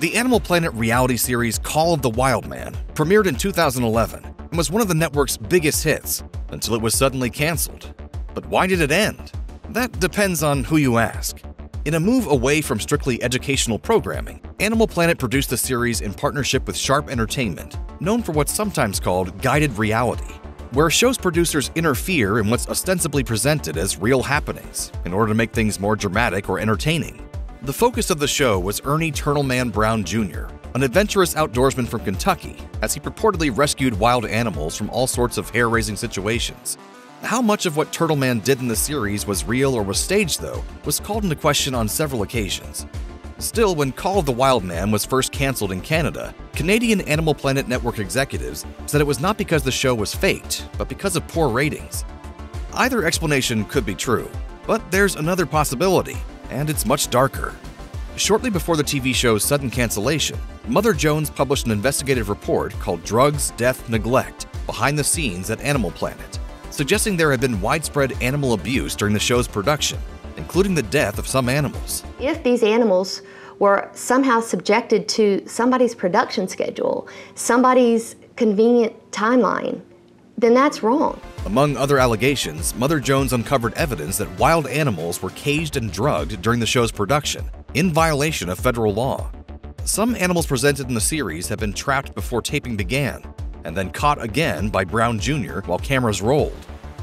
The Animal Planet reality series Call of the Wildman premiered in 2011 and was one of the network's biggest hits until it was suddenly canceled. But why did it end? That depends on who you ask. In a move away from strictly educational programming, Animal Planet produced the series in partnership with Sharp Entertainment, known for what's sometimes called guided reality, where show's producers interfere in what's ostensibly presented as real happenings in order to make things more dramatic or entertaining. The focus of the show was Ernie Turtleman Brown Jr., an adventurous outdoorsman from Kentucky, as he purportedly rescued wild animals from all sorts of hair raising situations. How much of what Turtleman did in the series was real or was staged, though, was called into question on several occasions. Still, when Call of the Wildman was first cancelled in Canada, Canadian Animal Planet Network executives said it was not because the show was faked, but because of poor ratings. Either explanation could be true, but there's another possibility, and it's much darker. Shortly before the TV show's sudden cancellation, Mother Jones published an investigative report called Drugs, Death, Neglect Behind the Scenes at Animal Planet suggesting there had been widespread animal abuse during the show's production, including the death of some animals. If these animals were somehow subjected to somebody's production schedule, somebody's convenient timeline, then that's wrong. Among other allegations, Mother Jones uncovered evidence that wild animals were caged and drugged during the show's production, in violation of federal law. Some animals presented in the series have been trapped before taping began, and then caught again by Brown Jr. while cameras rolled.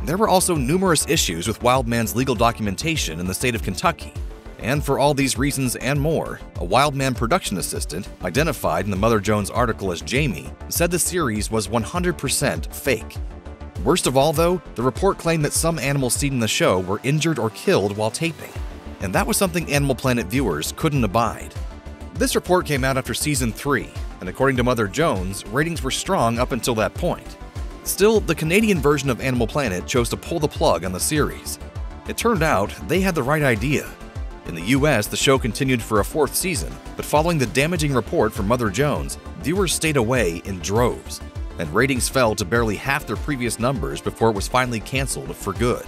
There were also numerous issues with Wildman's legal documentation in the state of Kentucky. And for all these reasons and more, a Wildman production assistant, identified in the Mother Jones article as Jamie, said the series was 100% fake. Worst of all, though, the report claimed that some animals seen in the show were injured or killed while taping. And that was something Animal Planet viewers couldn't abide. This report came out after season 3, and according to Mother Jones, ratings were strong up until that point. Still, the Canadian version of Animal Planet chose to pull the plug on the series. It turned out they had the right idea. In the US, the show continued for a fourth season, but following the damaging report from Mother Jones, viewers stayed away in droves, and ratings fell to barely half their previous numbers before it was finally canceled for good.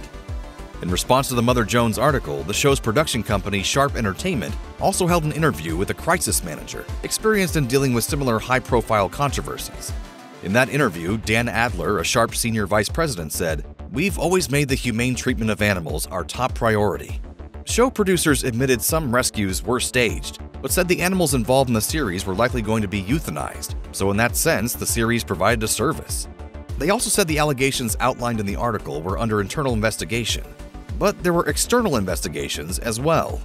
In response to the Mother Jones article, the show's production company, Sharp Entertainment, also held an interview with a crisis manager experienced in dealing with similar high profile controversies. In that interview, Dan Adler, a Sharp senior vice president, said, We've always made the humane treatment of animals our top priority. Show producers admitted some rescues were staged, but said the animals involved in the series were likely going to be euthanized, so in that sense, the series provided a service. They also said the allegations outlined in the article were under internal investigation, but there were external investigations as well.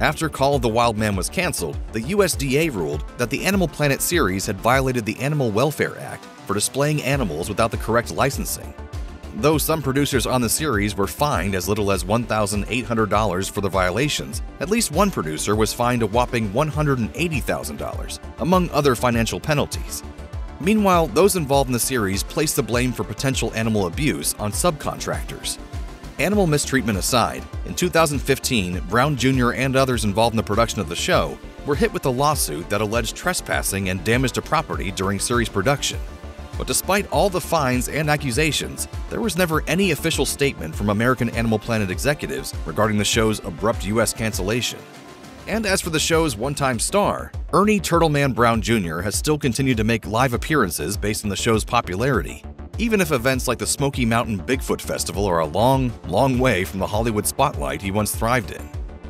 After Call of the Wildman was canceled, the USDA ruled that the Animal Planet series had violated the Animal Welfare Act for displaying animals without the correct licensing. Though some producers on the series were fined as little as $1,800 for the violations, at least one producer was fined a whopping $180,000, among other financial penalties. Meanwhile, those involved in the series placed the blame for potential animal abuse on subcontractors. Animal mistreatment aside, in 2015, Brown Jr. and others involved in the production of the show were hit with a lawsuit that alleged trespassing and damage to property during series production. But despite all the fines and accusations, there was never any official statement from American Animal Planet executives regarding the show's abrupt US cancellation. And as for the show's one time star, Ernie Turtleman Brown Jr. has still continued to make live appearances based on the show's popularity, even if events like the Smoky Mountain Bigfoot Festival are a long, long way from the Hollywood spotlight he once thrived in.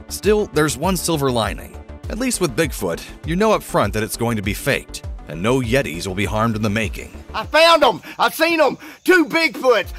Still, there's one silver lining. At least with Bigfoot, you know up front that it's going to be faked, and no Yetis will be harmed in the making. I found them! I've seen them! Two Bigfoots!